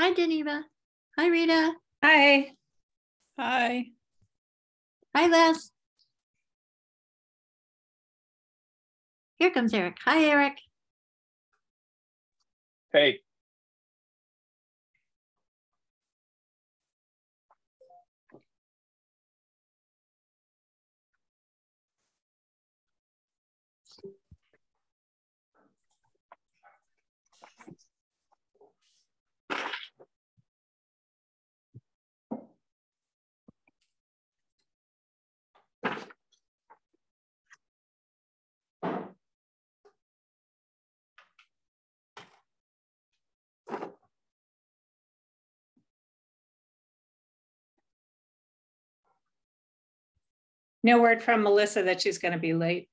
Hi, Geneva. Hi, Rita. Hi. Hi. Hi, Les. Here comes Eric. Hi, Eric. Hey, No word from Melissa that she's going to be late.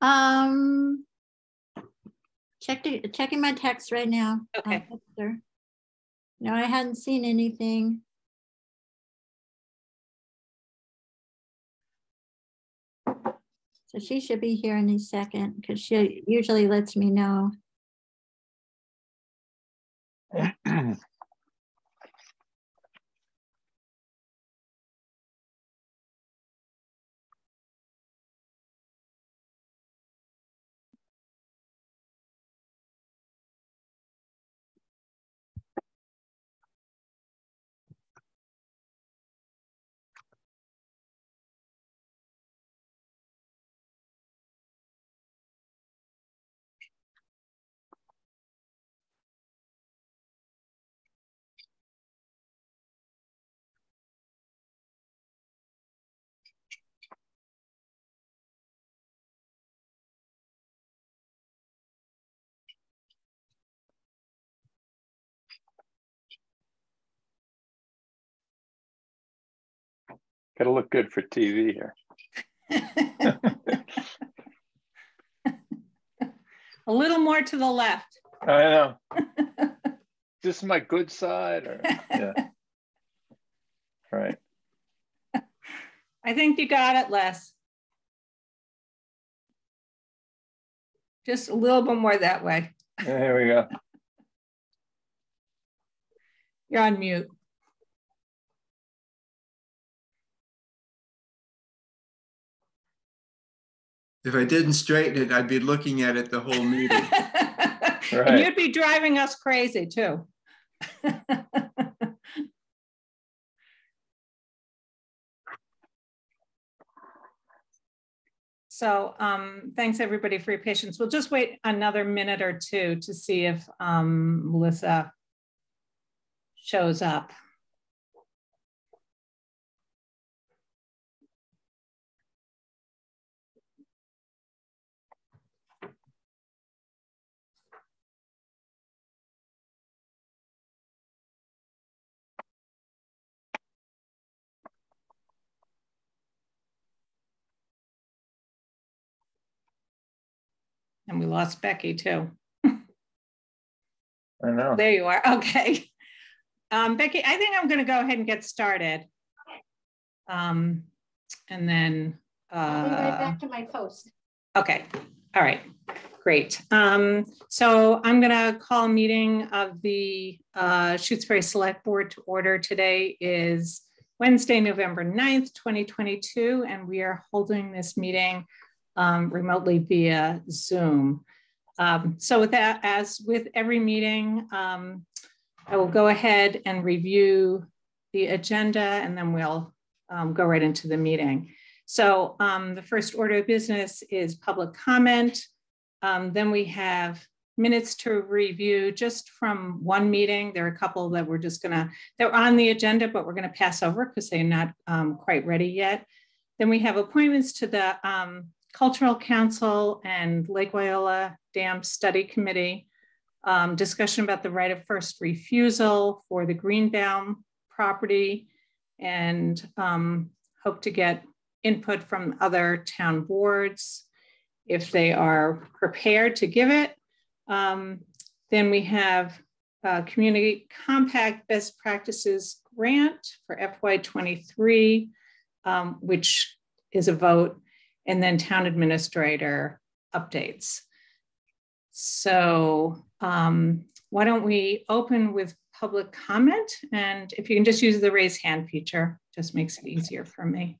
Um, checked it, checking my text right now. Okay. text. No, I hadn't seen anything. So she should be here any second because she usually lets me know. gotta look good for TV here. A little more to the left. I know. This is my good side or, yeah. Right, I think you got it, Les. Just a little bit more that way. there we go. You're on mute. If I didn't straighten it, I'd be looking at it the whole meeting. And you'd be driving us crazy too. So um, thanks everybody for your patience. We'll just wait another minute or two to see if um, Melissa shows up. And we lost Becky too. I know. There you are. Okay. Um, Becky, I think I'm going to go ahead and get started. Um, and then, I'll be right uh, back to my post. okay. All right. Great. Um, so I'm going to call a meeting of the uh, Shutesbury Select Board to order. Today is Wednesday, November 9th, 2022, and we are holding this meeting um, remotely via Zoom. Um, so with that, as with every meeting, um, I will go ahead and review the agenda and then we'll um, go right into the meeting. So um, the first order of business is public comment. Um, then we have minutes to review just from one meeting. There are a couple that we're just gonna, they're on the agenda, but we're gonna pass over because they're not quite ready yet. Then we have appointments to the um, Cultural Council and Lake Wyola Dam Study Committee. Um, discussion about the right of first refusal for the Greenbaum property and um, hope to get input from other town boards if they are prepared to give it. Um, then we have Community Compact Best Practices Grant for FY23, um, which is a vote, and then Town Administrator updates. So um, why don't we open with public comment. And if you can just use the raise hand feature, just makes it easier for me.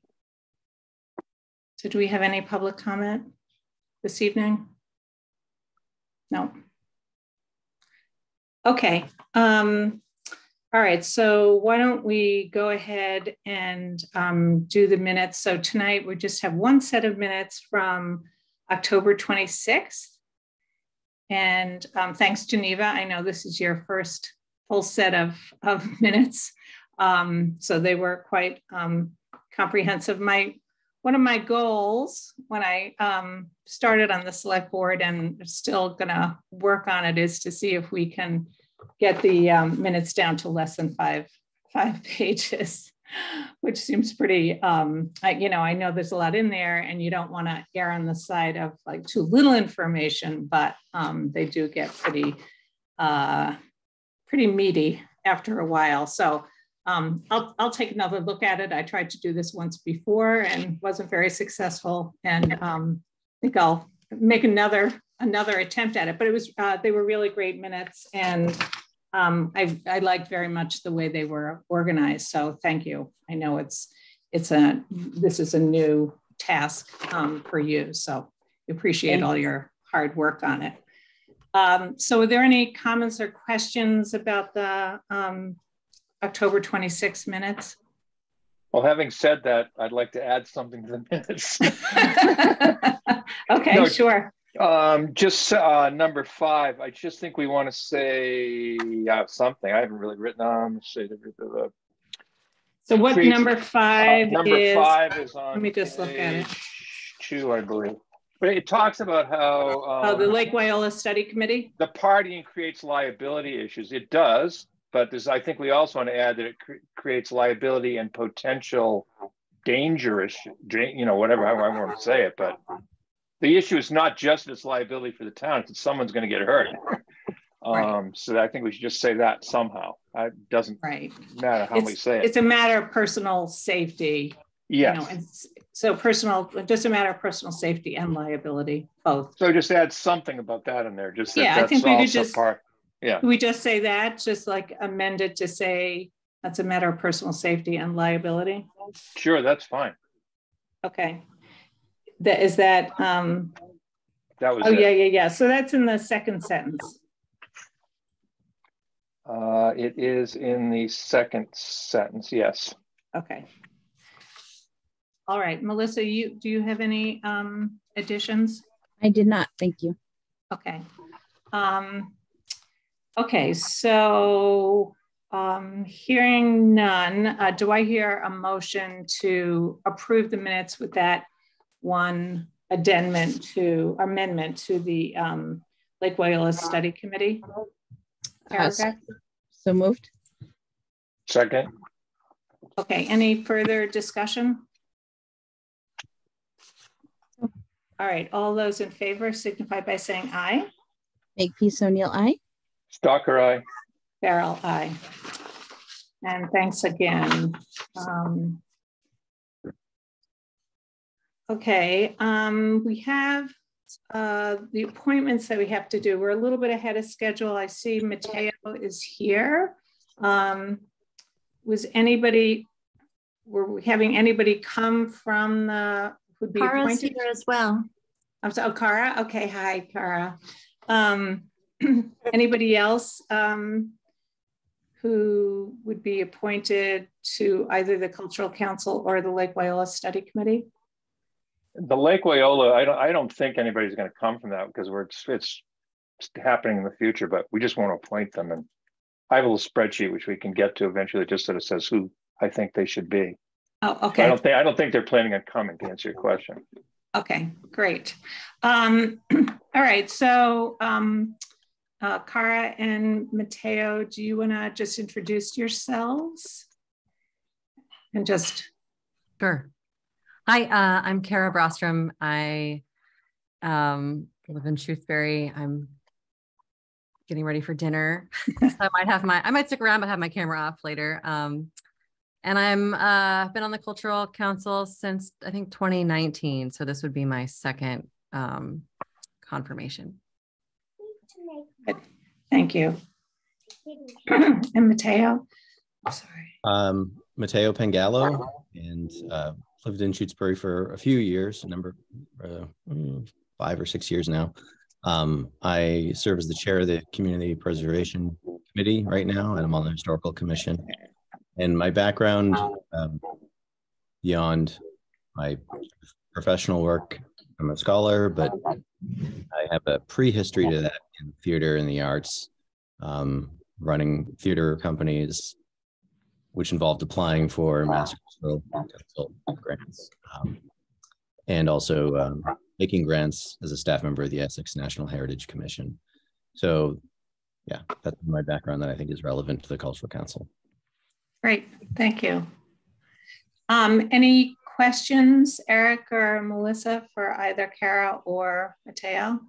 So do we have any public comment this evening? No. Okay. Um, all right, so why don't we go ahead and um, do the minutes. So tonight we just have one set of minutes from October 26th. And um, thanks, Geneva. I know this is your first full set of, of minutes. Um, so they were quite um, comprehensive. My one of my goals when I um, started on the select board and still gonna work on it is to see if we can get the um, minutes down to less than five five pages, which seems pretty. Um, I, you know, I know there's a lot in there, and you don't want to err on the side of like too little information, but um, they do get pretty uh, pretty meaty after a while. So um, I'll, I'll take another look at it. I tried to do this once before and wasn't very successful. And um, I think I'll make another another attempt at it. But it was uh, they were really great minutes, and um, I I liked very much the way they were organized. So thank you. I know it's it's a this is a new task um, for you. So appreciate all your hard work on it. Um, so are there any comments or questions about the um, October 26 minutes? Well, having said that, I'd like to add something to the minutes. okay, No, sure. Um, just uh, number five, I just think we want to say uh, something. I haven't really written on. Say the, the, the So what number five uh, number is? five is on. let me just look at it. Two, I believe. But it talks about how Oh, the um, Lake Wyola Study Committee? the partying creates liability issues. It does, but there's, I think we also want to add that it cre- creates liability and potential dangerous, da- you know, whatever, however I want to say it, but the issue is not just its liability for the town, it's that someone's going to get hurt. Right. Um, so I think we should just say that somehow. It doesn't Right. matter how we say it. It's a matter of personal safety. you know, Yes. it's- So personal, just a matter of personal safety and liability, both. So just add something about that in there, just Yeah, I that's think we could just- part. Yeah, we just say that, just like amend it to say that's a matter of personal safety and liability? sure, that's fine. Okay. That is that, um, That was oh, yeah, yeah, yeah. So that's in the second sentence. Uh, it is in the second sentence, yes. Okay. All right, Melissa, you, do you have any, um, additions? I did not. Thank you. Okay. Um, okay, so um, hearing none, uh, do I hear a motion to approve the minutes with that one addendum to amendment to the um, Lake Wyola Study Committee? So- Paragraph? So moved. Second, Okay, any further discussion? All right, all those in favor signify by saying aye. Makepeace O'Neill, I. Stalker, I. Farrell, aye. And thanks again. Um, Okay, um, we have uh, the appointments that we have to do. We're a little bit ahead of schedule. I see Mateo is here. Um, Was anybody, were we having anybody come from the, who'd be Cara's appointed? here as well. I'm sorry, oh, Cara? Okay, hi, Cara. Um, anybody else um, who would be appointed to either the Cultural Council or the Lake Wyola Study Committee? The Lake Wyola, I don't, I don't think anybody's gonna come from that because we're, it's, it's happening in the future, but we just want to appoint them and I have a little spreadsheet which we can get to eventually, just that it says who I think they should be. Oh, okay. I okay, don't think, I don't think they're planning on coming to answer your question. okay, great. Um, all right, so um, uh, Cara and Mateo, do you want to just introduce yourselves? And just, Sure. Hi, uh, I'm Kara Brostrom. I um, live in Shutesbury. I'm getting ready for dinner. so I might have my, I might stick around, but have my camera off later. Um, and I'm, uh, been on the Cultural Council since I think 2019. So this would be my second um, confirmation. thank you. And Mateo? I'm sorry. Um, Mateo Pangallo and uh, lived in Shutesbury for a few years, a number, uh, mm, five or six years now. Um, I serve as the chair of the Community Preservation Committee right now, and I'm on the Historical Commission. And my background, um, beyond my professional work, I'm a scholar, but I have a prehistory to that in theater and the arts, um, running theater companies, which involved applying for Master Cultural Council grants, um, and also um, making grants as a staff member of the Essex National Heritage Commission. So, yeah, that's my background that I think is relevant to the Cultural Council. Great, thank you. Um, any questions, Eric or Melissa, for either Kara or Mateo?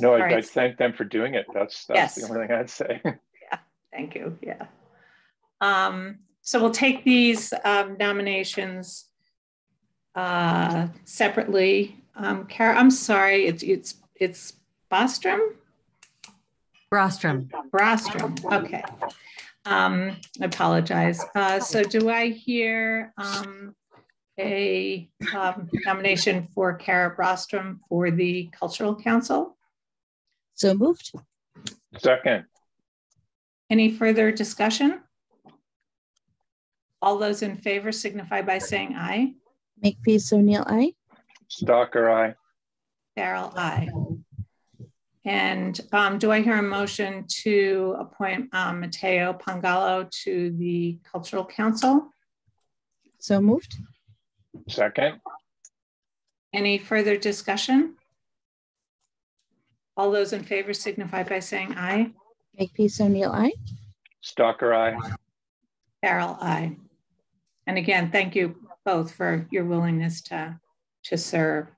No, I, right. I thank them for doing it. That's, that's the only thing I'd say. Yeah, thank you, yeah. Um, so we'll take these um, nominations uh, separately. Um, Kara, I'm sorry, it's, it's, it's Bostrom? Brostrom. Brostrom, okay. Um, I apologize. Uh, so do I hear um, a um, nomination for Kara Brostrom for the Cultural Council? So moved. Second, Any further discussion? All those in favor signify by saying aye. Makepeace O'Neill, aye. Stalker, aye. Farrell, aye. And um, do I hear a motion to appoint um, Mateo Pangallo to the Cultural Council? So moved. Second, Any further discussion? All those in favor signify by saying aye. Makepeace O'Neill, aye. Stalker, aye. Farrell, aye. And again, thank you both for your willingness to, to serve.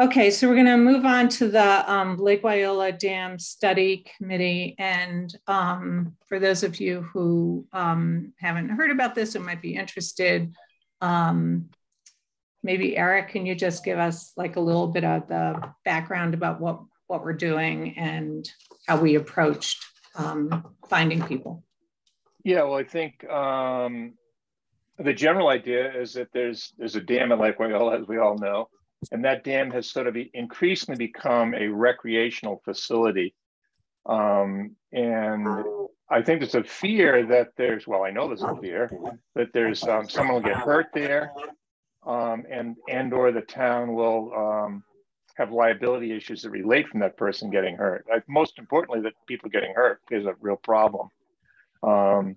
Okay, so we're going to move on to the um, Lake Wyola Dam Study Committee. And um, for those of you who um, haven't heard about this or might be interested, um, maybe Eric, can you just give us like a little bit of the background about what, what we're doing and how we approached um, finding people? Yeah, well, I think um, the general idea is that there's there's a dam at Lake Wyola, as we all know, and that dam has sort of increasingly become a recreational facility. Um, and I think there's a fear that there's, well, I know there's a fear that there's um, someone will get hurt there, um, and and or the town will um, have liability issues that relate from that person getting hurt. Most importantly, that people getting hurt is a real problem. Um,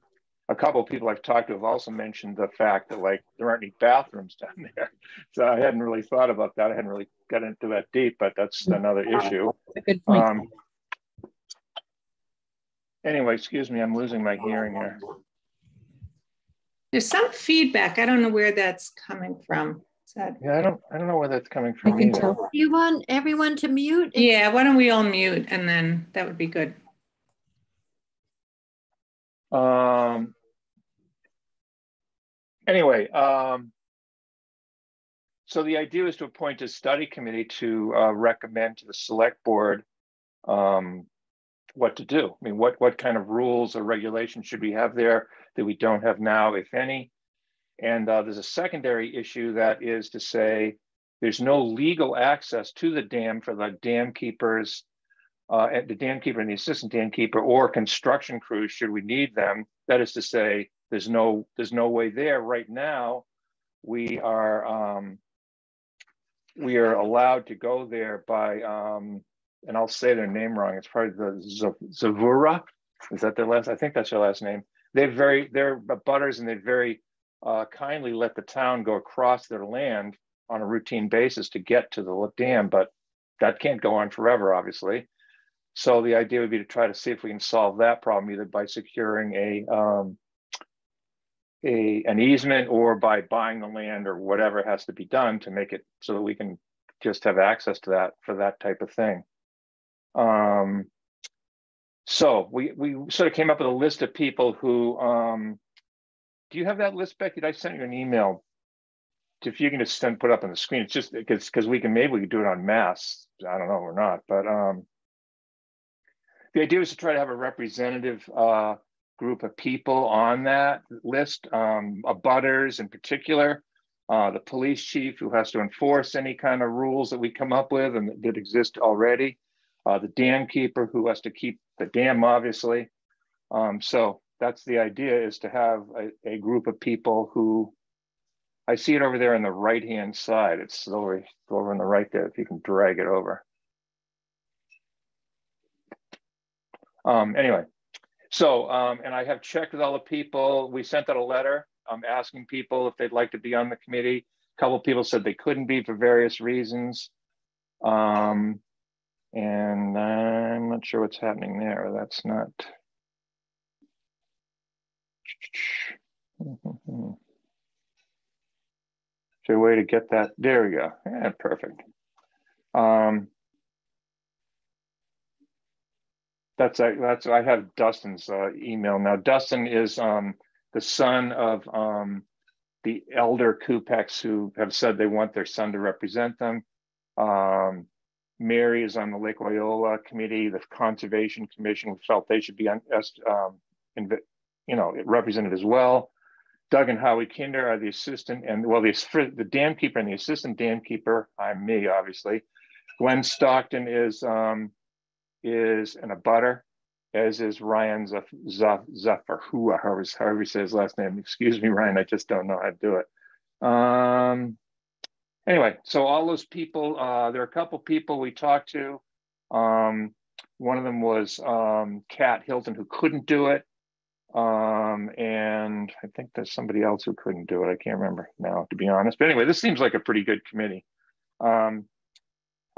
a couple of people I've talked to have also mentioned the fact that like there aren't any bathrooms down there. So I hadn't really thought about that. I hadn't really got into that deep, but that's another issue. A good point. Um, anyway, excuse me, I'm losing my hearing here. There's some feedback. I don't know where that's coming from. Is that, Yeah, I don't, I don't know where that's coming I from can either. tell. You want everyone to mute? Yeah, why don't we all mute and then that would be good. Um, anyway, um, so the idea is to appoint a study committee to uh, recommend to the select board um, what to do. I mean, what what kind of rules or regulations should we have there that we don't have now, if any? And uh, there's a secondary issue that is to say there's no legal access to the dam for the dam keepers uh, the dam keeper and the assistant dam keeper or construction crews should we need them. That is to say, there's no there's no way there right now. We are um, we are allowed to go there by um, and I'll say their name wrong. It's probably the Zavura. Is that their last? I think that's their last name. They're very they're butters and they very uh, kindly let the town go across their land on a routine basis to get to the dam, but that can't go on forever, obviously. So the idea would be to try to see if we can solve that problem either by securing a um, a an easement or by buying the land or whatever has to be done to make it so that we can just have access to that for that type of thing. Um, so we we sort of came up with a list of people who. Um, do you have that list, Becky? I sent you an email. If you can just send put up on the screen, it's just because because we can maybe we could do it on mass. I don't know or not, but um, the idea was to try to have a representative uh, group of people on that list, um, butters in particular, uh, the police chief who has to enforce any kind of rules that we come up with and that, that exist already, uh, the dam keeper who has to keep the dam, obviously. Um, so that's the idea is to have a, a, group of people who I see it over there on the right hand side. It's over, over on the right there if you can drag it over. Um, anyway, so, um, and I have checked with all the people. We sent out a letter um, asking people if they'd like to be on the committee. A couple of people said they couldn't be for various reasons. Um, and I'm not sure what's happening there. That's not. Is there a way to get that? There we go. Yeah, perfect. Um, that's that's I have Dustin's uh, email now. Dustin is um, the son of um, the elder Kupeks who have said they want their son to represent them. Um, Mary is on the Lake Wyola committee. The Conservation Commission felt they should be on, um, you know, represented as well. Doug and Howie Kinder are the assistant and well, the, the dam keeper and the assistant dam keeper. I'm me, obviously. Glenn Stockton is um, is an abutter, as is Ryan Zafarhua, however, however he says his last name. Excuse me, Ryan, I just don't know how to do it. Um, anyway, so all those people, uh, there are a couple people we talked to. Um, one of them was um, Kat Hilton, who couldn't do it. Um, and I think there's somebody else who couldn't do it. I can't remember now, to be honest. But anyway, this seems like a pretty good committee. Um,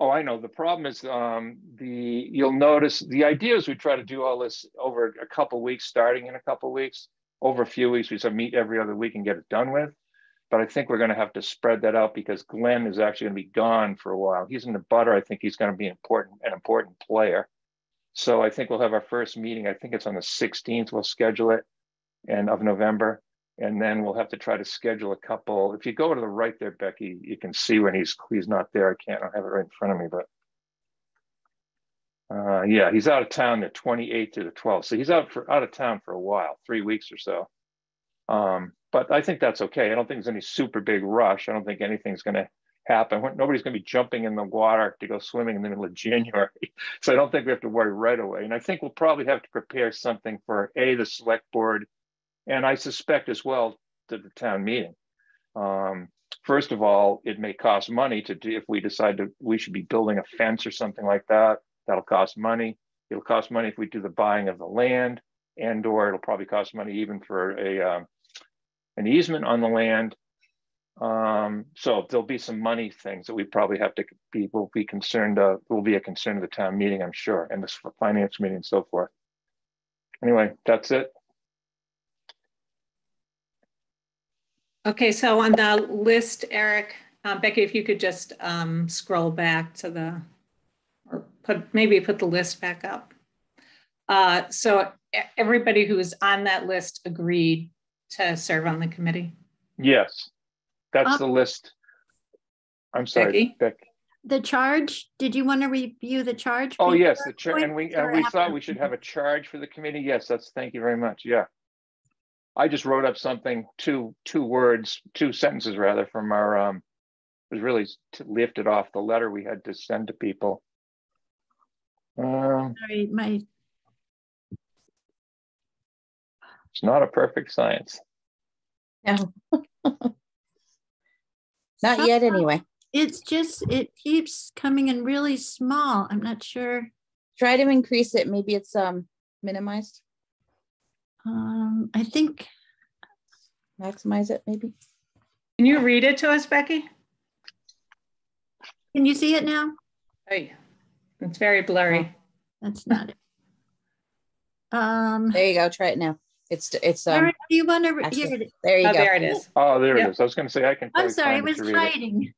Oh, I know. The problem is um, the you'll notice the idea is we try to do all this over a couple weeks, starting in a couple weeks. Over a few weeks, we sort of meet every other week and get it done with. But I think we're going to have to spread that out because Glenn is actually going to be gone for a while. He's in the butter. I think he's going to be important, an important player. So I think we'll have our first meeting. I think it's on the 16th. We'll schedule it, and of November, and then we'll have to try to schedule a couple. If you go to the right there, Becky, you can see when he's he's not there. I can't. I have it right in front of me, but uh, yeah, he's out of town the 28th to the 12th. So he's out for out of town for a while, three weeks or so. Um, but I think that's okay. I don't think there's any super big rush. I don't think anything's going to happen. Nobody's going to be jumping in the water to go swimming in the middle of January. So I don't think we have to worry right away. And I think we'll probably have to prepare something for a the select board and I suspect as well to the town meeting. Um, first of all, it may cost money to do if we decide to we should be building a fence or something like that. That'll cost money. It'll cost money if we do the buying of the land, and or it'll probably cost money even for a um, an easement on the land. Um, so there'll be some money things that we probably have to be will be concerned of. Will be a concern of the town meeting, I'm sure, and the finance meeting and so forth. Anyway, that's it. Okay, so on the list, Eric, uh, Becky, if you could just um, scroll back to the, or put maybe put the list back up. Uh, so everybody who is on that list agreed to serve on the committee. Yes, that's the list. I'm sorry, Becky? Becky. The charge, did you want to review the charge? Oh, yes, the charge, and we, and we thought we should have a charge for the committee. Yes, that's, thank you very much. Yeah. I just wrote up something, two, two words, two sentences rather from our, um, it was really to lift it off the letter we had to send to people. Um, Sorry, my, it's not a perfect science. No. Not yet, anyway. It's just, it keeps coming in really small. I'm not sure. Try to increase it. Maybe it's um minimized, Um, I think, maximize it, maybe. Can you read it to us, Becky? can you see it now? Hey, it's very blurry. That's not it. Um, There you go. Try it now. It's it's where- um. do you want to, actually, here, it is. There you Oh, go. there it is. Oh, there it Yep. is. I was gonna say, I can. I'm sorry, I find was to it. hiding.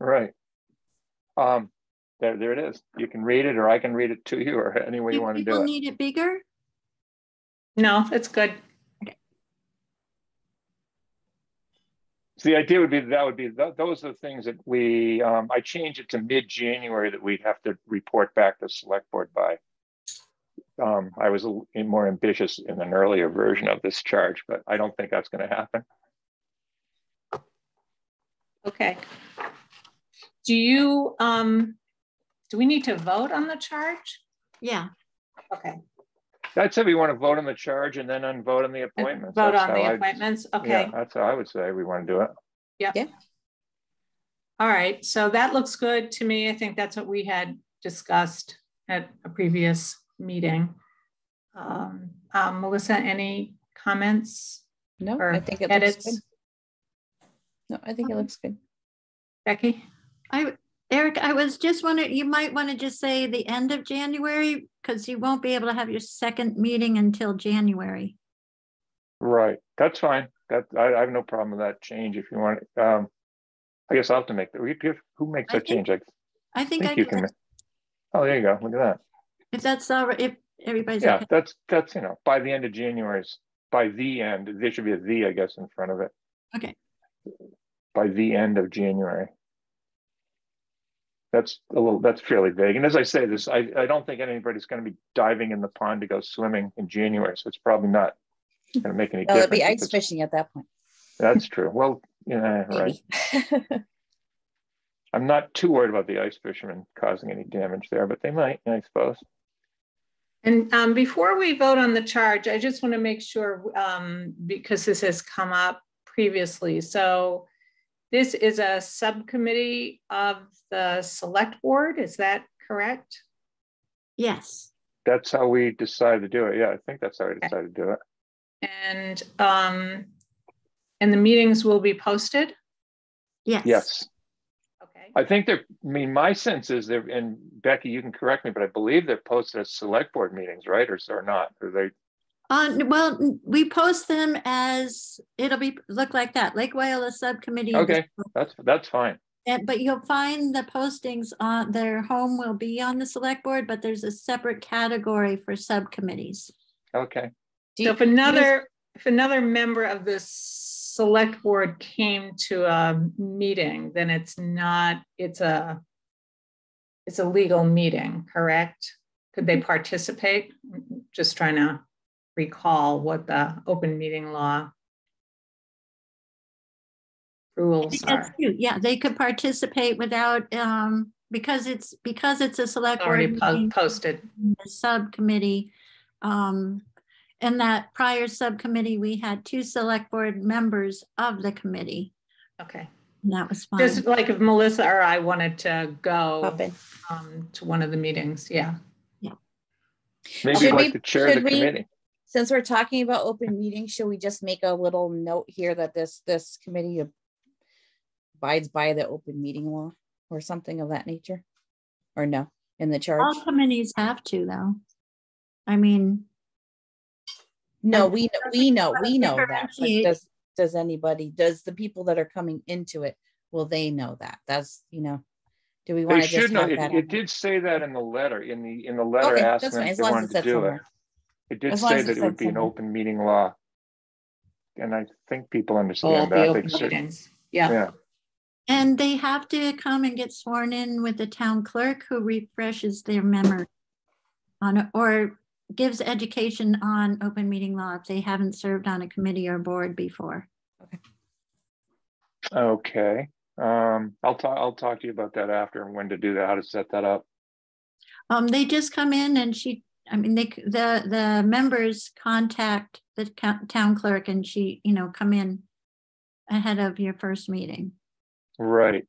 Right. Um, there, there it is. You can read it or I can read it to you or any way you Do want to do it. People need it bigger? No, it's good. So the idea would be that would be, th- those are the things that we, um, I changed it to mid-January that we'd have to report back to select board by. um, I was a l- more ambitious in an earlier version of this charge, but I don't think that's going to happen. Okay. Do you, um, do we need to vote on the charge? Yeah, Okay. I'd say we want to vote on the charge and then unvote on the appointments. Vote That's on the I'd- appointments? Yeah, Okay. that's how I would say we want to do it. Yep. Yeah. All right. So that looks good to me. I think that's what we had discussed at a previous meeting. Um, um, Melissa, any comments No, or I think it looks good. No, I think it looks good. Becky? I, Eric, I was just wondering, you might want to just say the end of January, because you won't be able to have your second meeting until January. Right, that's fine. That, I, I have no problem with that change if you want. Um, I guess I'll have to make that. Who makes I that think- change? I I think I you can, can. Oh, there you go. Look at that. if that's all right, if everybody's Yeah, okay. that's, that's, you know, by the end of January's, by the end, there should be a the, I guess, in front of it. Okay. By the end of January. That's a little, that's fairly vague. And as I say this, I, I don't think anybody's gonna be diving in the pond to go swimming in January, so it's probably not gonna make any No, it'd difference. be ice fishing at that point, That's true. Well, yeah, right. I'm not too worried about the ice fishermen causing any damage there, but they might, I suppose. And um, before we vote on the charge, I just want to make sure, um, because this has come up previously. So this is a subcommittee of the select board, is that correct? Yes, That's how we decided to do it. Yeah, I think that's how we decided to do it. And, um, and the meetings will be posted? yes. Yes. Okay. I think they're, I mean, my sense is they're, and Becky, you can correct me, but I believe they're posted as select board meetings, right? Or, or not? Are they, Uh, well, we post them as, it'll be, look like that, Lake Wyola Subcommittee. Okay. that's, that's fine. And, but you'll find the postings on, their home will be on the select board, but there's a separate category for subcommittees. Okay. Do So you- if another, if another member of the select board came to a meeting, then it's not, it's a, it's a legal meeting, correct? Could they participate? Just trying to recall what the open meeting law rules that's are. true. Yeah, they could participate without, um, because it's, because it's a select. board Already po- meeting, posted. the Subcommittee, um, in that prior subcommittee, we had two select board members of the committee. Okay. And that was fine. Just like if Melissa or I wanted to go in. um, to one of the meetings, yeah. Maybe Should like we- the chair of the should we- committee. Since we're talking about open meetings, should we just make a little note here that this, this committee abides by the open meeting law or something of that nature? Or no, in the charge? All committees have to, though. I mean, No, we, know- we know, we we know that, but does, does anybody, does the people that are coming into it, will they know that? That's, you know, do we They want to should know, have it, it did say that in the letter, in the, in the letter Okay, asking them if they wanted to do somewhere. It did As say that it would said be an open meeting law. And I think people Oh, understand the that. open They should- yeah. Yeah, and they have to come and get sworn in with the town clerk who refreshes their memory on, it, or gives education on open meeting law if they haven't served on a committee or board before. okay. Um, I'll talk, I'll talk to you about that after and when to do that, how to set that up. Um, they just come in and she, I mean, they, the, the members contact the town clerk and she, you know, come in ahead of your first meeting. Right.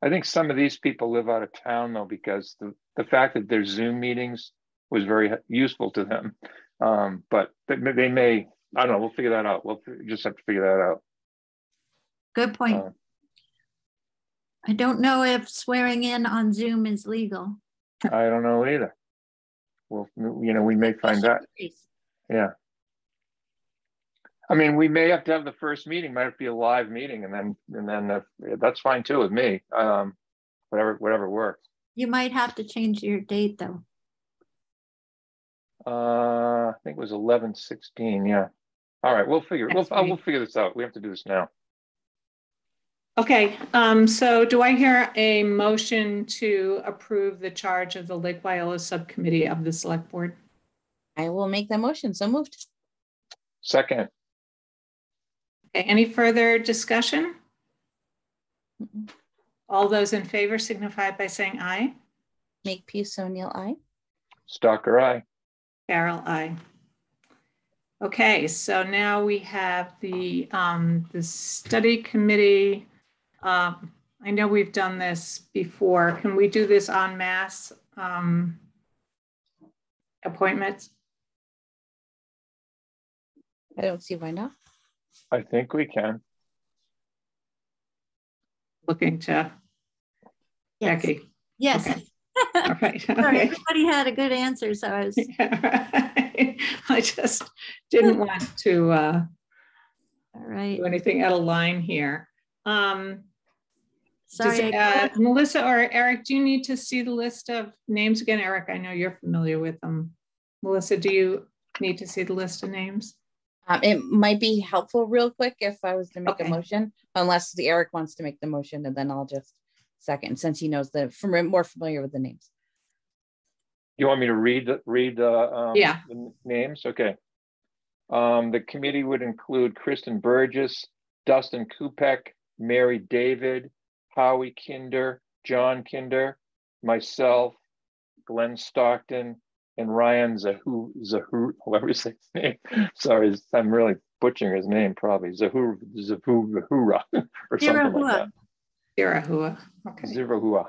I think some of these people live out of town though, because the, the fact that there's Zoom meetings was very useful to them. Um, but they may, they may, I don't know, we'll figure that out. We'll just have to figure that out. Good point. Uh, I don't know if swearing in on Zoom is legal. I don't know either. Well, you know, we may find that, yeah. I mean, we may have to have the first meeting, might be a live meeting and then, and then if- that's fine too with me. Um, whatever, whatever works. You might have to change your date though. Uh, I think it was eleven sixteen, yeah. All right, we'll figure, we'll, uh, we'll figure this out. We have to do this now. Okay, um, so do I hear a motion to approve the charge of the Lake Wyola Subcommittee of the Select Board? I will make that motion. So moved. Second, Okay, any further discussion? All those in favor signify by saying aye. Makepeace O'Neill, I. Stalker, aye. Farrell, aye. Okay, so now we have the, um, the study committee. Um, I know we've done this before. Can we do this en masse? Um, appointments? I don't see why not. I think we can. Looking to Yes. Becky. Yes. Okay. All right. Sorry, everybody had a good answer, so I was, I just didn't want to, uh, all right. do anything out of line here. Um, does, Sorry. I uh, Melissa or Eric, do you need to see the list of names again? Eric, I know you're familiar with them. Melissa, do you need to see the list of names? Um, it might be helpful real quick if I was to make a motion, unless the Eric wants to make the motion and then I'll just second, since he knows the, from more familiar with the names. You want me to read, the read the um, Yeah. the names? Okay. Um, the committee would include Kristen Burgess, Dustin Kupek, Mary David, Howie Kinder, John Kinder, myself, Glenn Stockton, and Ryan Zahu, Zahu, whoever you say his name. Sorry, I'm really butchering his name probably. Zahu, Zahu, Zahura, or something like that. Irahua. Okay. Zirahua.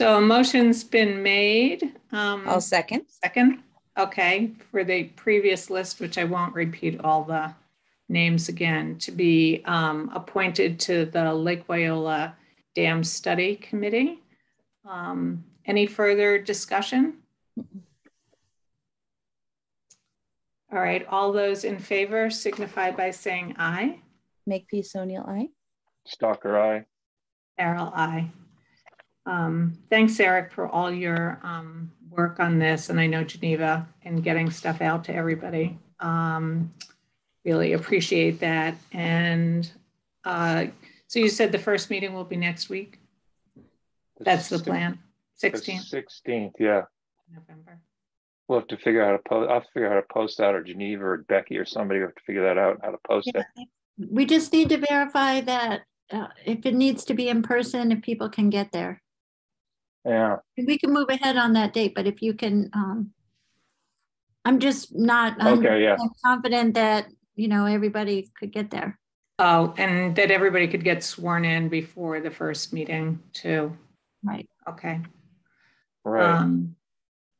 So a motion's been made. Um, I'll second. Second, okay, for the previous list, which I won't repeat all the names again, to be um, appointed to the Lake Wyola Dam Study Committee. Um, Any further discussion? All right, all those in favor signify by saying aye. Makepeace O'Neill, I. Stalker, aye. Farrell aye. Um, Thanks, Eric, for all your um, work on this, and I know Geneva and getting stuff out to everybody. Um, Really appreciate that. And uh, so you said the first meeting will be next week? That's the plan, 16th Sixteenth, yeah. November. We'll have to figure out how to post, I'll figure out how to post that or Geneva or Becky or somebody will have to figure that out, how to post Yeah, it. We just need to verify that uh, if it needs to be in person, if people can get there. Yeah, We can move ahead on that date, but if you can, um, I'm just not okay, yeah, confident that, you know, everybody could get there. Oh, and that everybody could get sworn in before the first meeting too. Right. Okay. right. Um,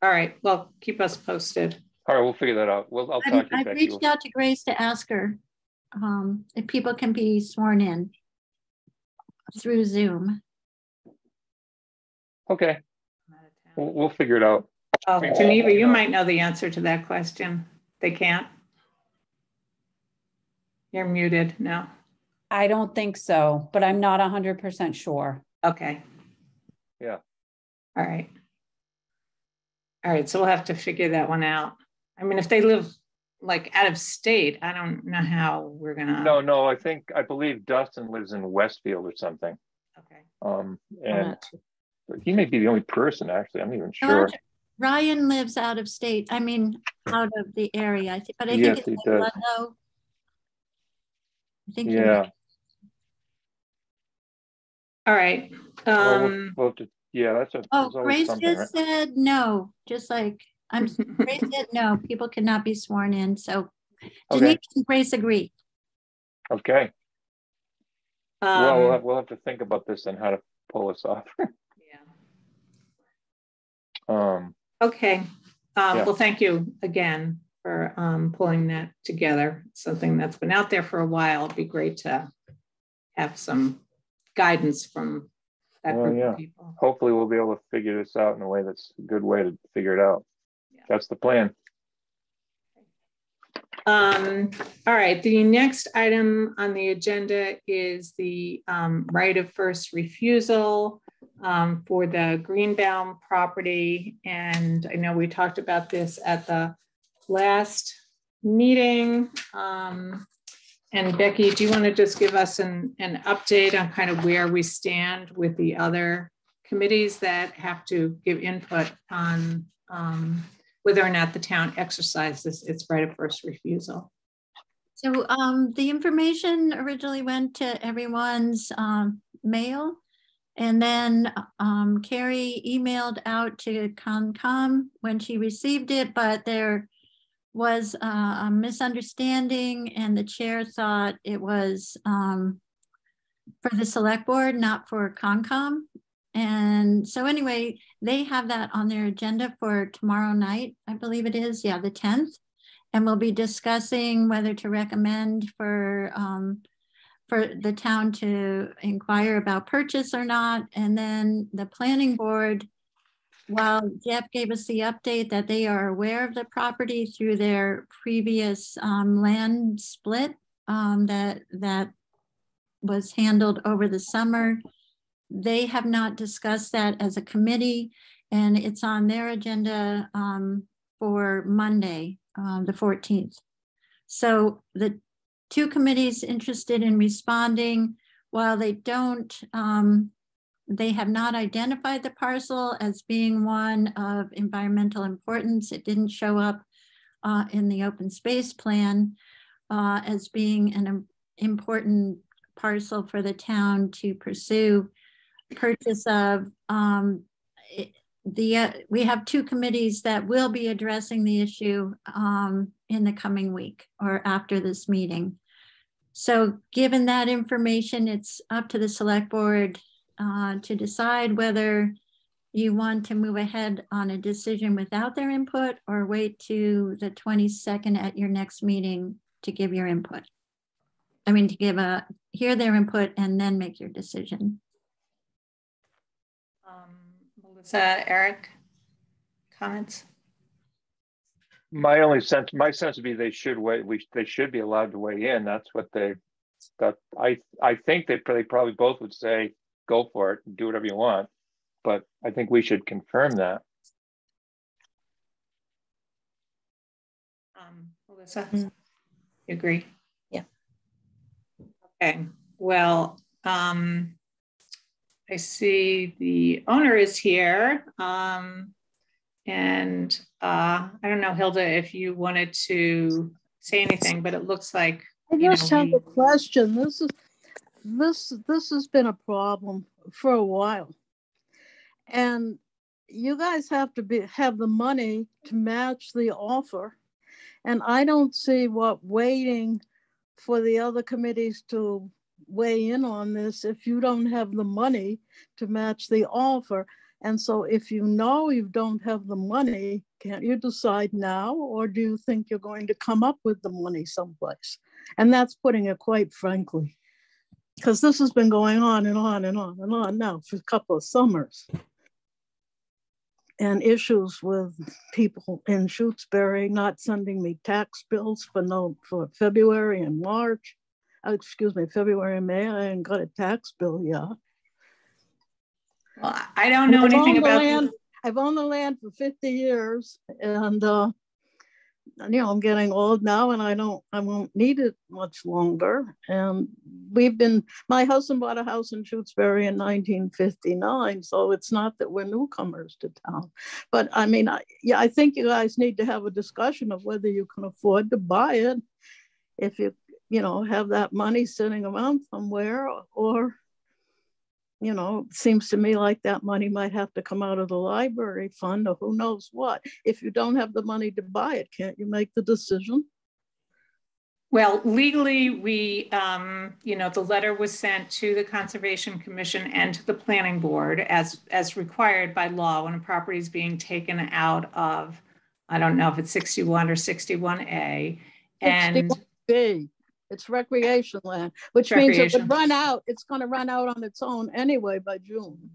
All right, well, keep us posted. All right, we'll figure that out. Well, I'll I've talk to you, I've Becky. reached out to Grace to ask her um, if people can be sworn in through Zoom. Okay, we'll, we'll figure it out. Oh, Geneva, you might know the answer to that question. They can't? You're muted, now. I don't think so, but I'm not hundred percent sure. Okay. Yeah. All right. All right, so we'll have to figure that one out. I mean, if they live like out of state, I don't know how we're gonna. No, no, I think, I believe Dustin lives in Westfield or something. Okay. Um, and not he may be the only person, actually, I'm not even sure. actually, Ryan lives out of state, I mean, out of the area, I think, but I Yes, think it's he in does. Ludlow. I think. you're Yeah. right. All right. Well, we'll- Um, we'll to- Yeah, that's a. Oh, Grace just right? said no, just like, I'm, Grace said no, people cannot be sworn in, so Okay, Denise and Grace agree. okay. Well, we'll um, have, we'll have to think about this and how to pull this off. yeah. Um, Okay, um, Yeah. well, thank you again for, um, pulling that together. Something that's been out there for a while. It'd be great to have some guidance from that Well, group yeah. of people. hopefully we'll be able to figure this out in a way that's a good way to figure it out. Yeah. That's the plan. Um, all right, the next item on the agenda is the, um, right of first refusal, um, for the Greenbaum property. And I know we talked about this at the last meeting. Um, and Becky, do you want to just give us an, an update on kind of where we stand with the other committees that have to give input on, um, whether or not the town exercises its right of first refusal. So um, the information originally went to everyone's um, mail. And then um, Carrie emailed out to Concom when she received it, but there was uh, a misunderstanding and the chair thought it was um, for the select board, not for Concom. And so anyway, they have that on their agenda for tomorrow night, I believe it is, yeah, the 10th. And we'll be discussing whether to recommend for um, for the town to inquire about purchase or not. And then the planning board, while Jeff gave us the update that they are aware of the property through their previous um, land split um, that, that was handled over the summer, they have not discussed that as a committee and it's on their agenda um, for Monday, um, the 14th. So the two committees interested in responding. While they don't, um, they have not identified the parcel as being one of environmental importance. It didn't show up uh, in the open space plan uh, as being an important parcel for the town to pursue purchase of. Um, the uh, we have two committees that will be addressing the issue um, in the coming week or after this meeting. So given that information, it's up to the select board uh, to decide whether you want to move ahead on a decision without their input or wait to the 22nd at your next meeting to give your input. I mean, to give a, hear their input and then make your decision. Um, Melissa, Eric, comments? My only sense, my sense would be they should wait. We they should be allowed to weigh in. That's what they. That I I think they probably probably both would say go for it, do whatever you want. But I think we should confirm that. Um, Melissa, you agree? Yeah. Okay. Well, um, I see the owner is here. Um, and uh, I don't know, Hilda, if you wanted to say anything, but it looks like. I just know, have we... a question. This is this this has been a problem for a while, and you guys have to be have the money to match the offer, and I don't see what waiting for the other committees to weigh in on this if you don't have the money to match the offer and so if you know you don't have the money, can't you decide now? Or do you think you're going to come up with the money someplace? And that's putting it quite frankly, because this has been going on and on and on and on now for a couple of summers. And issues with people in Shutesbury not sending me tax bills for no for February and March. Oh, excuse me, February and May. I ain't got a tax bill yet. Well, I don't know I've anything about land. I've owned the land for 50 years and uh, you know, I'm getting old now and I don't, I won't need it much longer. And we've been, my husband bought a house in Shutesbury in 1959. So it's not that we're newcomers to town. But I mean, I, yeah, I think you guys need to have a discussion of whether you can afford to buy it if you, you know, have that money sitting around somewhere or you know, it seems to me like that money might have to come out of the library fund or who knows what. If you don't have the money to buy it, can't you make the decision? Well, legally, we, um, you know, the letter was sent to the Conservation Commission and to the Planning Board as as required by law when a property is being taken out of, I don't know if it's 61 or 61A. And 61B. It's recreation land, which means it would run out, it's going to run out on its own anyway by June.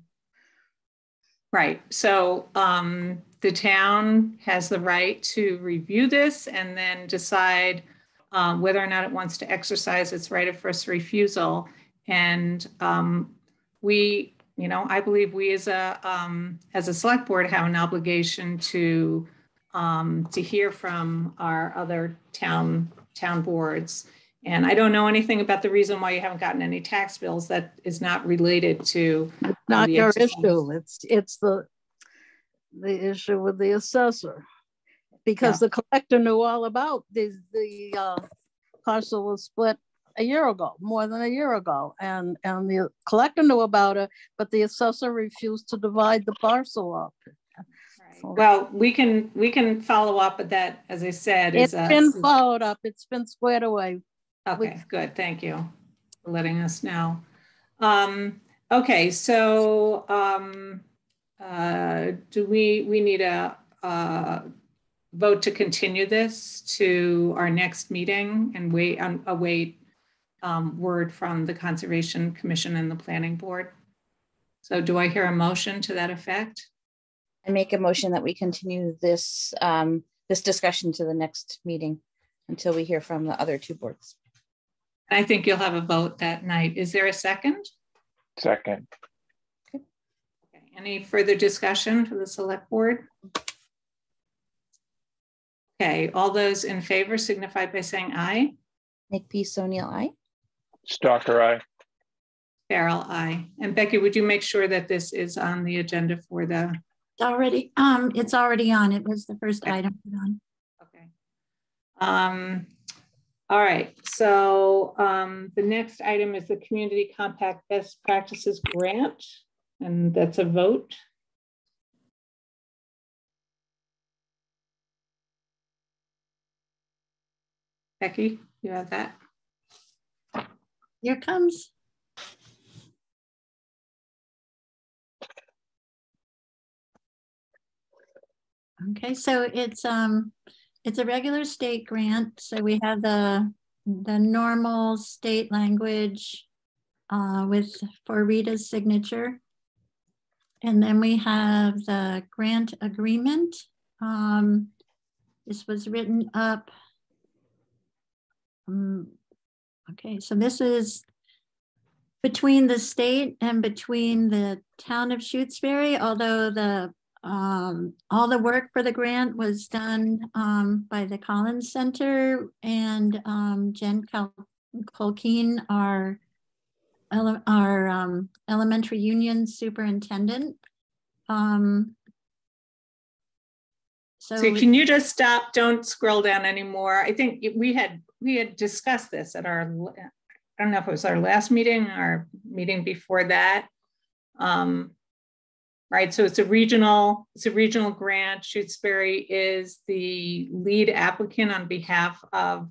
Right. So um, the town has the right to review this and then decide um, whether or not it wants to exercise its right of first refusal. And um, we, you know, I believe we as a um, as a select board have an obligation to um, to hear from our other town town boards and I don't know anything about the reason why you haven't gotten any tax bills that is not related to. it's not your exercise. issue. It's it's the the issue with the assessor. because the collector knew all about the, the uh, parcel was split a year ago, more than a year ago. And, and the collector knew about it, but the assessor refused to divide the parcel up. So Well, we can, we can follow up, with that, as I said, It's a. been followed up, it's been squared away. Okay, good, thank you for letting us know. Um, okay, so, um, uh, do we, we need a, uh, vote to continue this to our next meeting and wait, um, await, um, word from the Conservation Commission and the Planning Board? So do I hear a motion to that effect? I make a motion that we continue this, um, this discussion to the next meeting until we hear from the other two boards. I think you'll have a vote that night. Is there a second? Second, Okay, Any further discussion for the select board? Okay, all those in favor signify by saying aye. Makepeace O'Neill, I. Stocker, I. Farrell, aye. And Becky, would you make sure that this is on the agenda for the, It's already, um, it's already on. It was the first item put on. okay. Um, all right, so um, the next item is the Community Compact Best Practices Grant, and that's a vote. Becky, you have that? Here comes. Okay, so it's um, it's a regular state grant. So we have the the normal state language uh, with for Rita's signature. And then we have the grant agreement. Um, this was written up. Um, okay, so this is between the state and between the town of Shutesbury, although the um, all the work for the grant was done um, by the Collins Center and um, Jen Cal- Culkeen, our, ele- our um, elementary union superintendent. Um, so, So can you just stop? Don't scroll down anymore. I think we had, we had discussed this at our, I don't know if it was our last meeting our meeting before that. Um, Right, so it's a regional, it's a regional grant. Shutesbury is the lead applicant on behalf of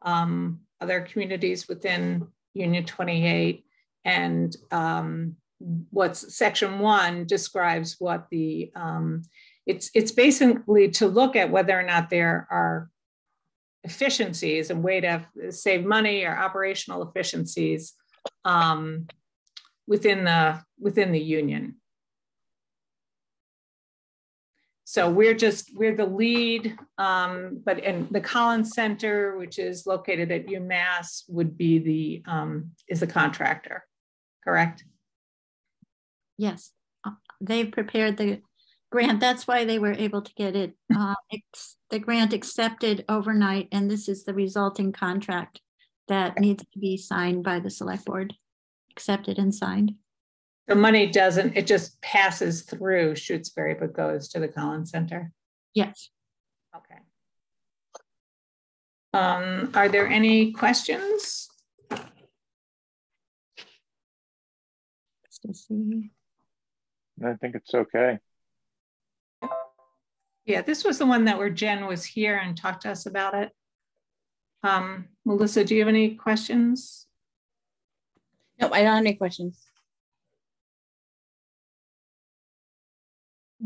um, other communities within Union 28. And um, what's section one describes what the, um, it's, it's basically to look at whether or not there are efficiencies and way to save money or operational efficiencies um, within the, within the union. So we're just, we're the lead, um, but in the Collins Center, which is located at UMass, would be the, um, is the contractor, correct? yes, uh, they've prepared the grant. That's why they were able to get it, uh, the grant accepted overnight. And this is the resulting contract that needs to be signed by the select board, accepted and signed. The money doesn't, it just passes through Shutesbury, but goes to the Collins Center. Yes. Okay. Um, are there any questions? Just to see. I think it's okay. Yeah, this was the one that where Jen was here and talked to us about it. Um, Melissa, do you have any questions? No, I don't have any questions.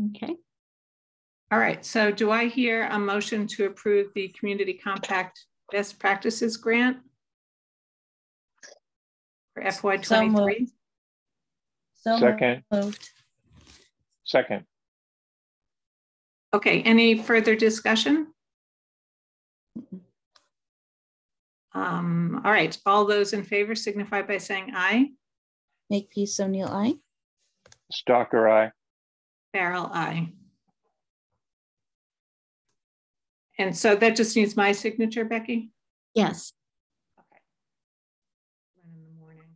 Okay, All right, so do I hear a motion to approve the Community Compact Best Practices Grant? For FY So moved. twenty-three? So Second. moved. Second, Okay, any further discussion? Um, all right, all those in favor signify by saying aye. Makepeace O'Neill, I. Stocker, I. Farrell, aye. And so that just needs my signature, Becky? yes. Okay. In the morning.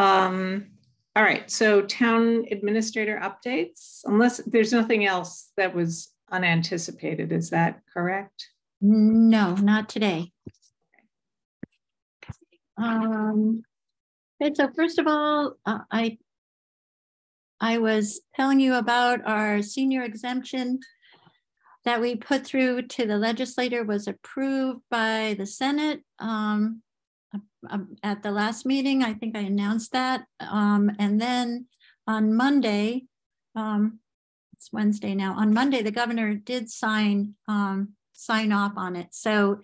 Um, all right, so town administrator updates, unless there's nothing else that was unanticipated. Is that correct? No, not today. Um, okay, so first of all, uh, I I was telling you about our senior exemption that we put through to the legislator was approved by the Senate um, um, at the last meeting. I think I announced that. Um, and then on Monday, um, it's Wednesday now. On Monday, the governor did sign um, sign off on it. So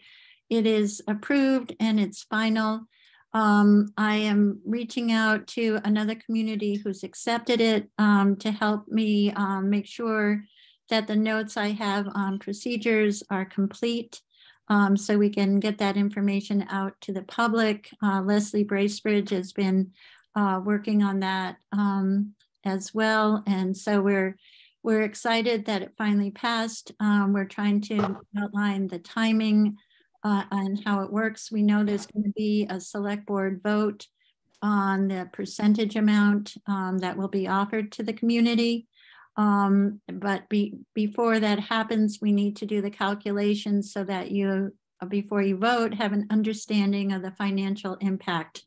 it is approved and it's final. Um, I am reaching out to another community who's accepted it um, to help me um, make sure that the notes I have on procedures are complete um, so we can get that information out to the public. Uh, Leslie Bracebridge has been uh, working on that um, as well. And so we're we're excited that it finally passed. Um, we're trying to outline the timing uh, and how it works. We know there's going to be a select board vote on the percentage amount um, that will be offered to the community. Um, but be, before that happens, we need to do the calculations so that you, before you vote, have an understanding of the financial impact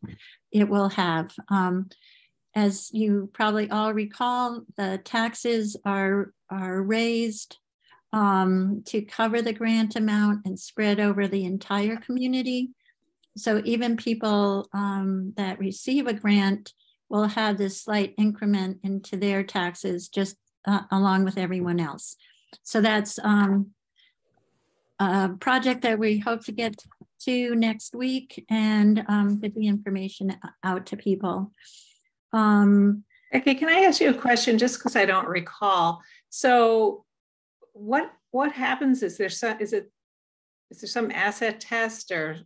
it will have. Um, as you probably all recall, the taxes are, are raised um, to cover the grant amount and spread over the entire community. So even people um, that receive a grant will have this slight increment into their taxes just uh, along with everyone else. So that's um, a project that we hope to get to next week and um, get the information out to people. Um, okay, can I ask you a question just because I don't recall? So what what happens? Is there some is it is there some asset test or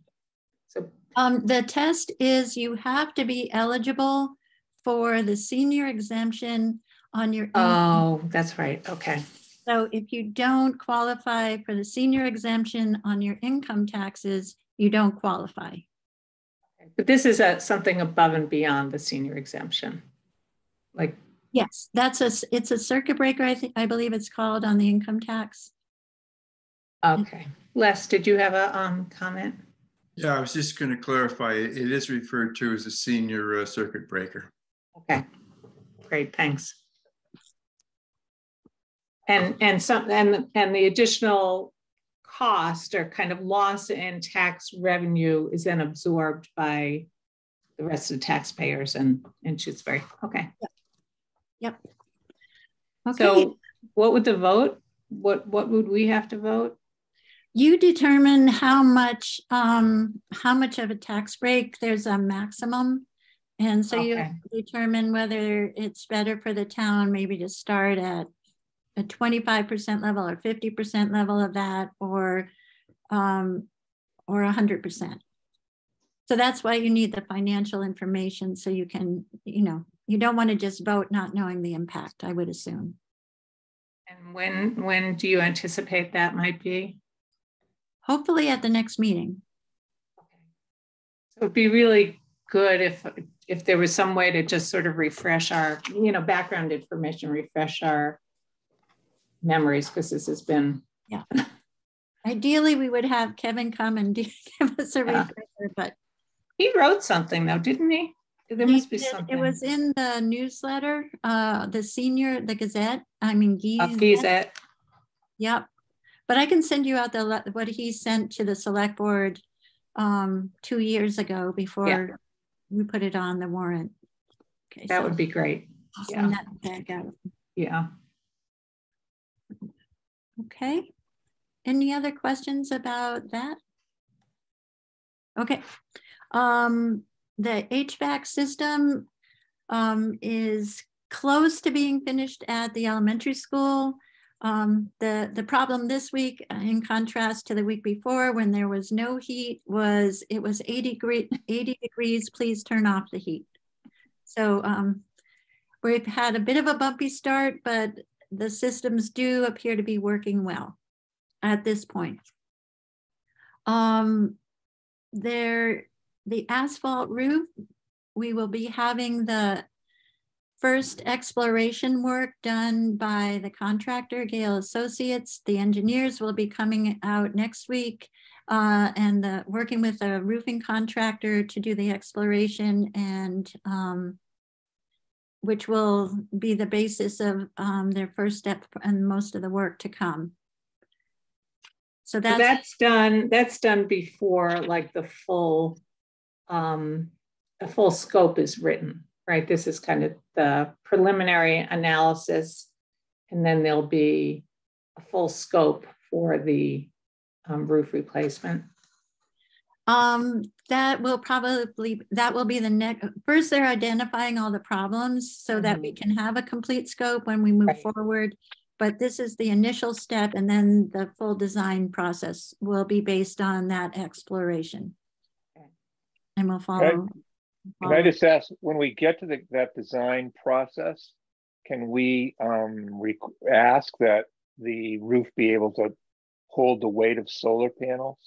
so um, the test is you have to be eligible for the senior exemption on your Oh, that's right. Okay. So if you don't qualify for the senior exemption on your income taxes, you don't qualify. But this is a, something above and beyond the senior exemption. Like Yes, that's a, it's a circuit breaker, I think, I believe it's called on the income tax. okay. Les, did you have a um comment? Yeah, I was just going to clarify, it it is referred to as a senior uh, circuit breaker. Okay. Great, thanks. And and some and and the additional cost or kind of loss in tax revenue is then absorbed by the rest of the taxpayers in in Shutesbury. Okay. Yep. Okay. So what would the vote? What what would we have to vote? You determine how much um how much of a tax break there's a maximum. And so okay. you determine whether it's better for the town maybe to start at a 25% level or 50% level of that or um, or 100%. So that's why you need the financial information so you can, you know, you don't want to just vote not knowing the impact, I would assume. And when when do you anticipate that might be? Hopefully at the next meeting. Okay. So it'd be really good if if there was some way to just sort of refresh our, you know, background information, refresh our memories because this has been yeah ideally we would have kevin come and give us a yeah. refresher but he wrote something though didn't he there must be did, something it was in the newsletter uh the senior the gazette i mean gazette, gazette. yep but i can send you out the what he sent to the select board um two years ago before yeah. we put it on the warrant okay that so would be great yeah. that back out. yeah Okay. Any other questions about that? Okay. Um, the HVAC system um, is close to being finished at the elementary school. Um, the, the problem this week, uh, in contrast to the week before when there was no heat, was it was 80, degree, 80 degrees, please turn off the heat. So um, we've had a bit of a bumpy start, but the systems do appear to be working well at this point. Um, there, the asphalt roof, we will be having the first exploration work done by the contractor, Gale Associates. The engineers will be coming out next week uh, and the, working with a roofing contractor to do the exploration and um, which will be the basis of um, their first step and most of the work to come. So So that's, that's done, that's done before like the full, um, a full scope is written, right? This is kind of the preliminary analysis. And then there'll be a full scope for the um, roof replacement. um, that will probably, that will be the next, first they're identifying all the problems so that we can have a complete scope when we move Right. forward. But this is the initial step and then the full design process will be based on that exploration. Okay. And we'll follow. Can I follow- just ask, when we get to the, that design process, can we, um, ask that the roof be able to hold the weight of solar panels?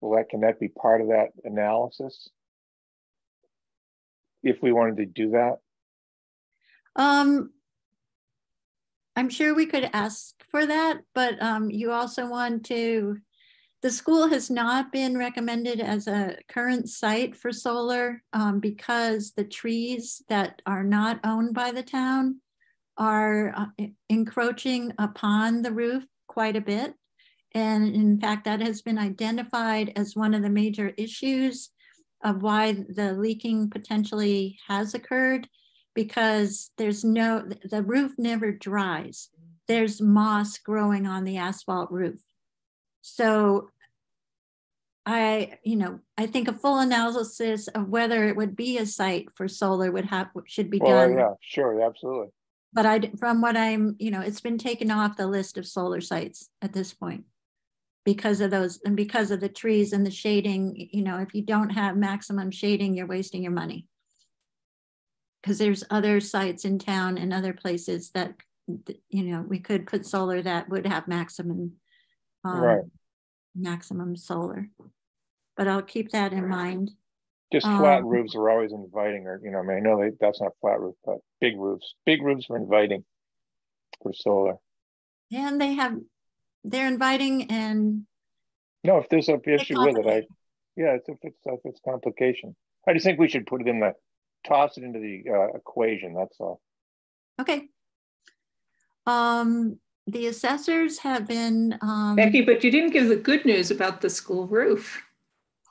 Will that, can that be part of that analysis? If we wanted to do that? Um, I'm sure we could ask for that, but um, you also want to, the school has not been recommended as a current site for solar um, because the trees that are not owned by the town are uh, encroaching upon the roof quite a bit. And in fact, that has been identified as one of the major issues of why the leaking potentially has occurred because there's no, the roof never dries. There's moss growing on the asphalt roof. So I, you know, I think a full analysis of whether it would be a site for solar would have, should be Well, done. yeah, sure, absolutely. But I, from what I'm, you know, it's been taken off the list of solar sites at this point. Because of those, and because of the trees and the shading, you know, if you don't have maximum shading, you're wasting your money. Because there's other sites in town and other places that, you know, we could put solar that would have maximum. Um, Right. Maximum solar. But I'll keep that in mind. Just flat Um, roofs are always inviting, or, you know, I mean, I know that that's not flat roof, but big roofs, big roofs are inviting for solar. And they have, they're inviting and No, if there's a issue with it, I, yeah, it's, if it's, if it's complication. I just think we should put it in the, toss it into the, uh, equation, that's all. Okay. Um, the assessors have been, um, Becky, but you didn't give the good news about the school roof.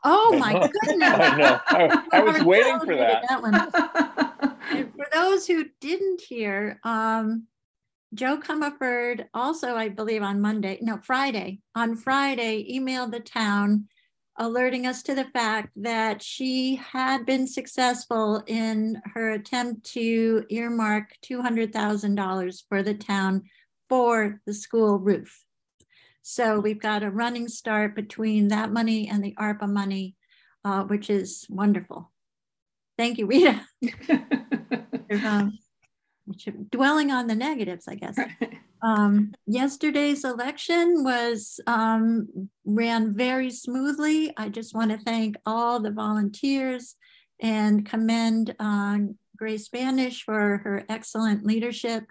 oh my goodness. I know, I, I was waiting for celebrating that. one. For those who didn't hear, um, Jo Comerford also, I believe on Monday, no, Friday, on Friday, emailed the town alerting us to the fact that she had been successful in her attempt to earmark $200,000 for the town for the school roof. So we've got a running start between that money and the ARPA money, uh, which is wonderful. Thank you, Rita. Um, Dwelling on the negatives, I guess. Um, yesterday's election was, um, ran very smoothly. I just want to thank all the volunteers and commend, um, Grace Bannish for her excellent leadership.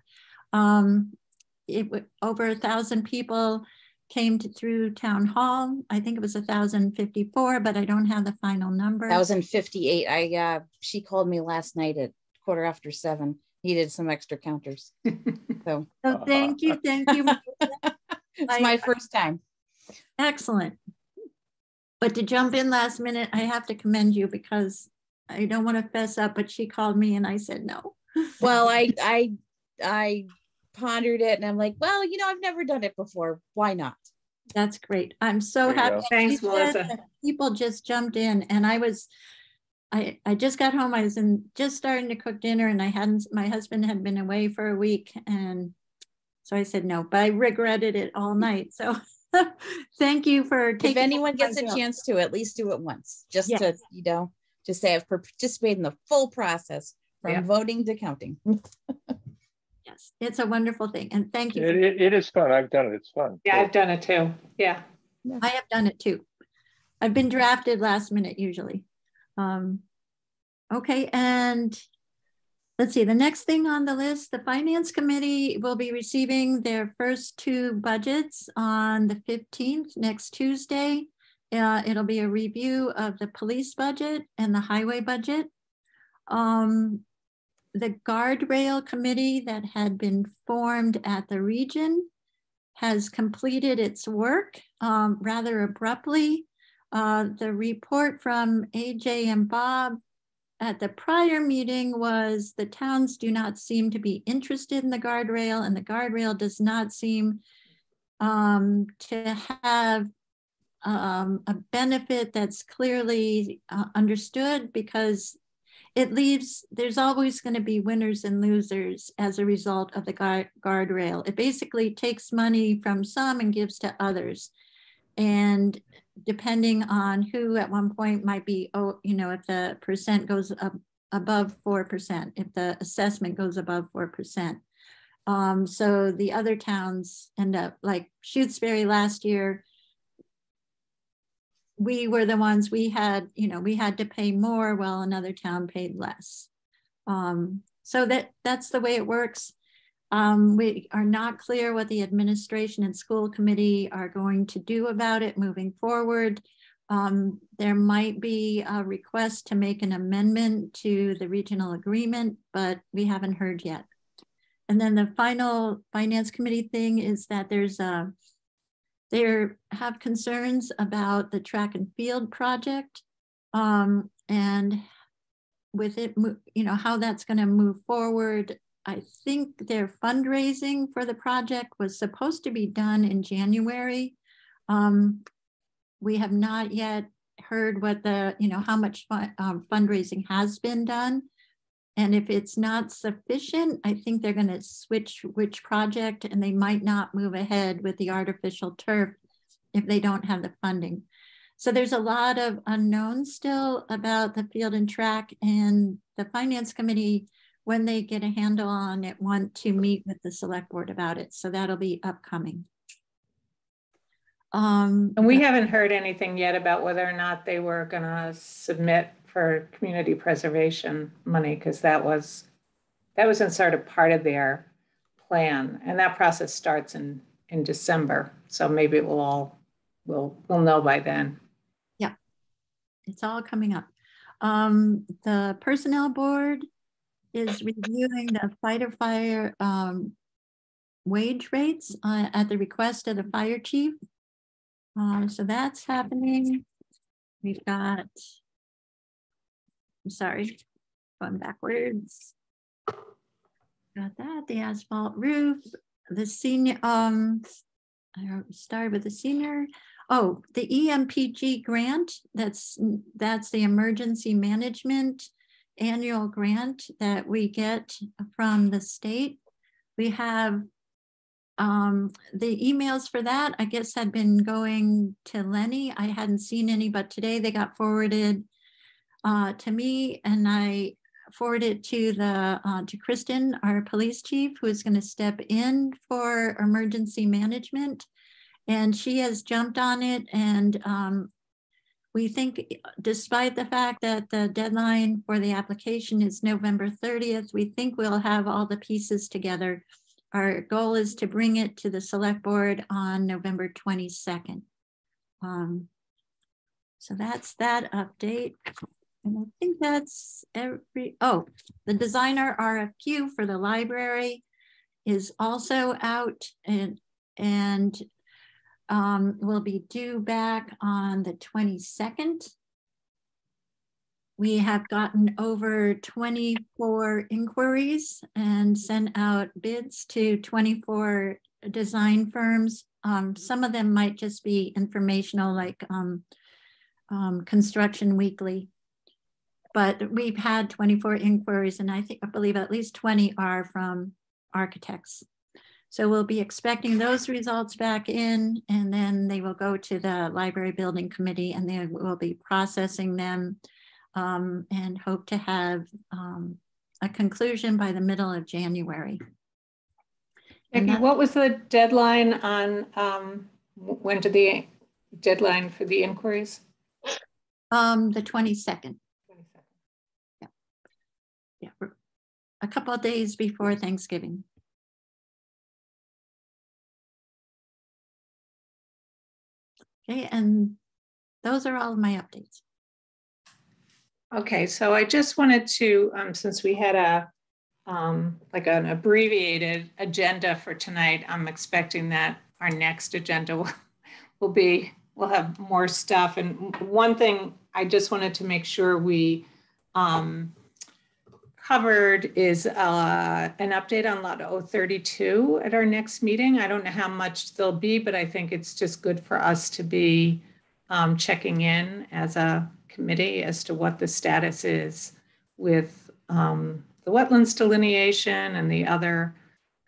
Um, it over a thousand people came to, through town hall. I think it was a thousand fifty-four, but I don't have the final number. Thousand fifty-eight. I, uh, she called me last night at quarter after seven, needed some extra counters. So So thank you, thank you. it's I- my first time. Excellent. But to jump in last minute, I have to commend you because I don't want to fess up, but she called me and I said no. Well, I, I, I pondered it and I'm like, well, you know, I've never done it before. Why not? That's great. I'm so There happy. Thanks, Melissa. People just jumped in and I was, I, I just got home. I was in, just starting to cook dinner and I hadn't, my husband had been away for a week and so I said no, but I regretted it all night. So thank you for If anyone gets a my chance to, at least do it once, just Yes. to, you know, just say I've participated in the full process from Yeah. voting to counting. Yes, it's a wonderful thing. And thank you. It, it, it is fun, I've done it, it's fun. Yeah, I've done it too. Yeah. I have done it too. I've been drafted last minute usually. Um, okay, and let's see, the next thing on the list, the Finance Committee will be receiving their first two budgets on the 15th, next Tuesday. Uh, it'll be a review of the police budget and the highway budget. Um, the guardrail committee that had been formed at the region has completed its work um, rather abruptly. Uh, the report from AJ and Bob at the prior meeting was the towns do not seem to be interested in the guardrail and the guardrail does not seem um, to have um, a benefit that's clearly uh, understood because it leaves, there's always going to be winners and losers as a result of the guard, guardrail. It basically takes money from some and gives to others. And depending on who at one point might be, oh, you know, if the percent goes up above 4%, if the assessment goes above 4%. Um, so the other towns end up like Shutesbury last year, we were the ones we had, you know, we had to pay more while another town paid less. Um, so that that's the way it works. Um, we are not clear what the administration and school committee are going to do about it moving forward. Um, there might be a request to make an amendment to the regional agreement, but we haven't heard yet. And then the final finance committee thing is that there's a they have concerns about the track and field project um, and with it, you know, how that's going to move forward. I think their fundraising for the project was supposed to be done in January. Um, we have not yet heard what the, you know, how much um, fundraising has been done. And if it's not sufficient, I think they're going to switch which project and they might not move ahead with the artificial turf if they don't have the funding. So there's a lot of unknowns still about the field and track and the finance committee, when they get a handle on it, want to meet with the select board about it. So that'll be upcoming. Um, and we haven't heard anything yet about whether or not they were going to submit for community preservation money because that was that was in sort of part of their plan. And that process starts in in december. So maybe it will all we'll we'll know by then. Yeah. It's all coming up. Um, the personnel board is reviewing the fighter fire um, wage rates uh, at the request of the fire chief. Um, so that's happening. We've got I'm sorry, going backwards. Got that, the asphalt roof, the senior, um, I started with the senior. Oh, the EMPG grant, that's, that's the emergency management annual grant that we get from the state. We have um, the emails for that, I guess, had been going to Lenny. I hadn't seen any, but today they got forwarded uh, to me, and I forwarded to the uh, to Kristen, our police chief, who is going to step in for emergency management, and she has jumped on it. And um, we think, despite the fact that the deadline for the application is November 30th, we think we'll have all the pieces together. Our goal is to bring it to the select board on November 22nd. Um, so that's that update. And I think that's every, oh, the designer RFQ for the library is also out and, and um, will be due back on the 22nd. We have gotten over 24 inquiries and sent out bids to 24 design firms. Um, some of them might just be informational like um, um, Construction Weekly but we've had 24 inquiries and I think, I believe at least 20 are from architects. So we'll be expecting those results back in and then they will go to the library building committee and they will be processing them um, and hope to have um, a conclusion by the middle of January. Nikki, what was the deadline on, um, when did the deadline for the inquiries? Um, the 22nd. Yeah. a couple of days before Thanksgiving. Okay, and those are all of my updates. Okay, so I just wanted to, um, since we had a, um, like an abbreviated agenda for tonight, I'm expecting that our next agenda will, will be, we'll have more stuff. And one thing I just wanted to make sure we, um, covered is uh, an update on Lot 032 at our next meeting. I don't know how much there'll be, but I think it's just good for us to be um, checking in as a committee as to what the status is with um, the wetlands delineation and the other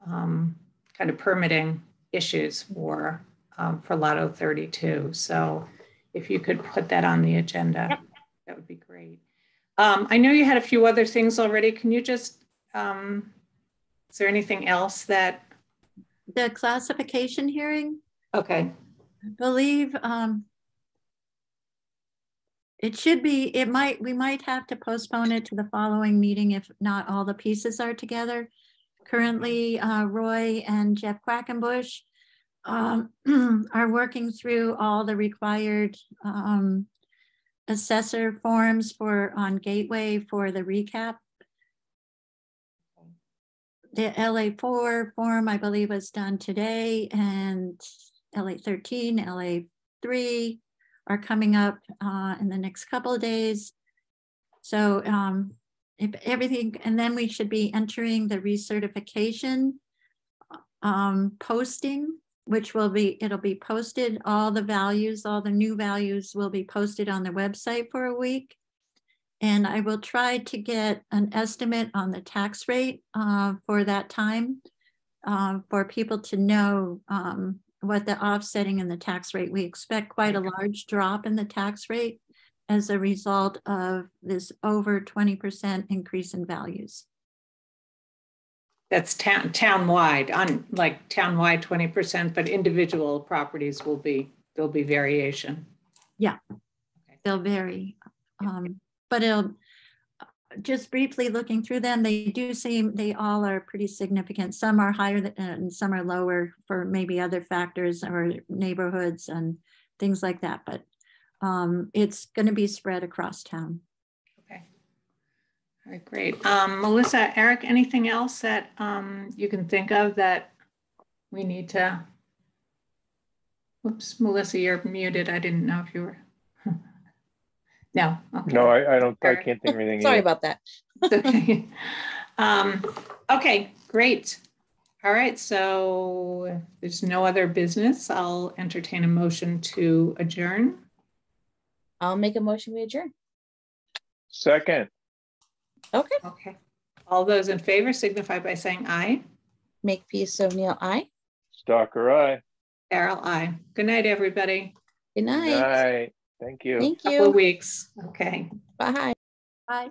um, kind of permitting issues for um, for Lot 032. So if you could put that on the agenda, that would be great. Um, I know you had a few other things already. Can you just, um, is there anything else that, The classification hearing, okay, I believe, um, it should be, it might, we might have to postpone it to the following meeting if not all the pieces are together. Currently, uh, Roy and Jeff Quackenbush um, are working through all the required um, assessor forms for on Gateway for the recap. The LA four form, I believe, was done today and LA thirteen, LA three are coming up uh, in the next couple of days. So um, if everything, and then we should be entering the recertification um, posting which will be, it'll be posted, all the values, all the new values will be posted on the website for a week. And I will try to get an estimate on the tax rate uh, for that time uh, for people to know um, what the offsetting in the tax rate. We expect quite a large drop in the tax rate as a result of this over 20% increase in values. That's town, town-wide, on, like town-wide 20%, but individual properties will be, there'll be variation. Yeah, they'll vary. Um, but it'll, just briefly looking through them, they do seem, they all are pretty significant. Some are higher than, and some are lower for maybe other factors or neighborhoods and things like that. But um, it's going to be spread across town. Okay. All right, great. Um, Melissa, Eric, anything else that um, you can think of that we need to? Oops, Melissa, you're muted. I didn't know if you were. No. okay. No, I, I don't, I can't think of anything. Sorry either. about that. Okay. Um, okay, great. All right, so if there's no other business, I'll entertain a motion to adjourn. I'll make a motion we adjourn. Second, Okay. Okay. All those in favor signify by saying aye. Makepeace, O'Neill. Aye. Stocker, aye. Carol, aye. Good night, everybody. Good night. Good Night. Thank you. Thank Couple of you. weeks. Okay. Bye. Bye.